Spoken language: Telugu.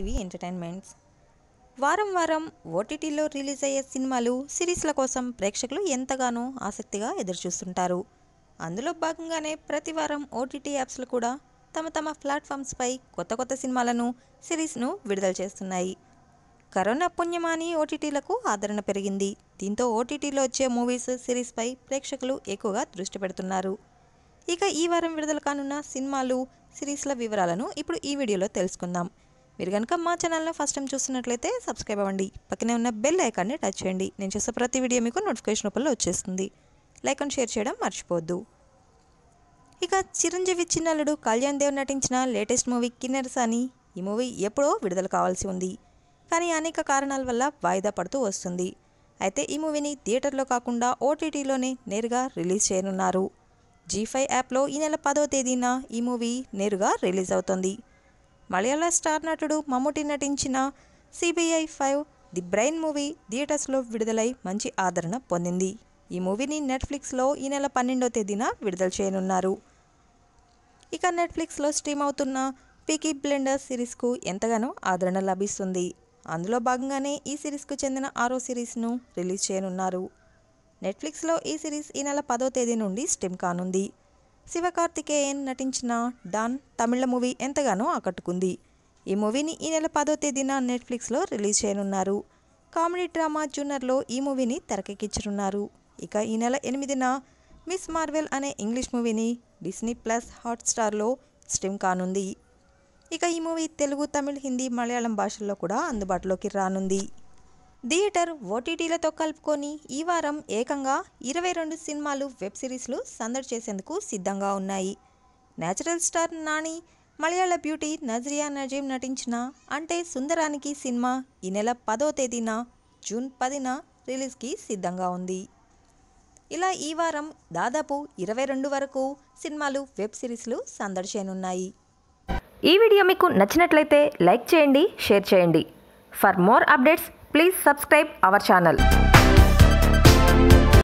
TV entertainments. వారం వారం ఓటీటీలో రిలీజ్ అయ్యే సినిమాలు సిరీస్ల కోసం ప్రేక్షకులు ఎంతగానో ఆసక్తిగా ఎదురుచూస్తుంటారు. అందులో భాగంగానే ప్రతి వారం ఓటీటీ యాప్స్లు కూడా తమ తమ ప్లాట్ఫామ్స్పై కొత్త కొత్త సినిమాలను సిరీస్ను విడుదల చేస్తున్నాయి. కరోనా పుణ్యమాని ఓటీటీలకు ఆదరణ పెరిగింది. దీంతో ఓటీటీలో వచ్చే మూవీస్ సిరీస్పై ప్రేక్షకులు ఎక్కువగా దృష్టి పెడుతున్నారు. ఇక ఈ వారం విడుదల కానున్న సినిమాలు సిరీస్ల వివరాలను ఇప్పుడు ఈ వీడియోలో తెలుసుకుందాం. మీరు కనుక మా ఛానల్ని ఫస్ట్ టైం చూస్తున్నట్లయితే సబ్స్క్రైబ్ అవ్వండి. పక్కనే ఉన్న బెల్ ఐకాన్ని టచ్ చేయండి. నేను చేసే ప్రతి వీడియో మీకు నోటిఫికేషన్ రూపంలో వచ్చేస్తుంది. లైక్ అండ్ షేర్ చేయడం మర్చిపోవద్దు. ఇక చిరంజీవి చిన్నల్లుడు కళ్యాణ్ దేవ్ నటించిన లేటెస్ట్ మూవీ కిన్నెరసాని ఈ మూవీ ఎప్పుడో విడుదల కావాల్సి ఉంది. కానీ అనేక కారణాల వల్ల వాయిదా పడుతూ వస్తుంది. అయితే ఈ మూవీని థియేటర్లో కాకుండా ఓటీటీలోనే నేరుగా రిలీజ్ చేయనున్నారు. జీ ఫైవ్ యాప్లో ఈ నెల పదో తేదీన ఈ మూవీ నేరుగా రిలీజ్ అవుతుంది. మలయాళ స్టార్ నటుడు మమ్ముటి నటించిన CBI five the brain movie థియేటర్స్లో విడుదలై మంచి ఆదరణ పొందింది. ఈ మూవీని నెట్ఫ్లిక్స్లో ఈ నెల పన్నెండో తేదీన విడుదల చేయనున్నారు. ఇక నెట్ఫ్లిక్స్లో స్ట్రీమ్ అవుతున్న పీకీ బ్లెండర్ సిరీస్కు ఎంతగానో ఆదరణ లభిస్తుంది. అందులో భాగంగానే ఈ సిరీస్కు చెందిన ఆరో సిరీస్ను రిలీజ్ చేయనున్నారు. నెట్ఫ్లిక్స్లో ఈ సిరీస్ ఈ నెల పదో తేదీ నుండి స్ట్రీమ్ కానుంది. శివకార్తికేయన్ నటించిన డాన్ తమిళ మూవీ ఎంతగానో ఆకట్టుకుంది. ఈ మూవీని ఈ నెల పదో తేదీన నెట్ఫ్లిక్స్లో రిలీజ్ చేయనున్నారు. కామెడీ డ్రామా జూనర్లో ఈ మూవీని తెరకెక్కించనున్నారు. ఇక ఈ నెల ఎనిమిదిన మిస్ మార్వెల్ అనే ఇంగ్లీష్ మూవీని డిస్నీ ప్లస్ హాట్స్టార్లో స్ట్రీమ్ కానుంది. ఇక ఈ మూవీ తెలుగు తమిళ్ హిందీ మలయాళం భాషల్లో కూడా అందుబాటులోకి రానుంది. థియేటర్ ఓటీటీలతో కలుపుకొని ఈ వారం ఏకంగా ఇరవై రెండు సినిమాలు వెబ్ సిరీస్లు సందడి చేసేందుకు సిద్ధంగా ఉన్నాయి. నేచురల్ స్టార్ నాని మలయాళ బ్యూటీ నజ్రియా నజీం నటించిన అంటే సుందరానికి సినిమా ఈ నెల పదో తేదీన జూన్ పదిన రిలీజ్కి సిద్ధంగా ఉంది. ఇలా ఈ వారం దాదాపు ఇరవై రెండు వరకు సినిమాలు వెబ్ సిరీస్లు సందడి చేయనున్నాయి. ఈ వీడియో మీకు నచ్చినట్లయితే లైక్ చేయండి షేర్ చేయండి. For more updates please subscribe our channel.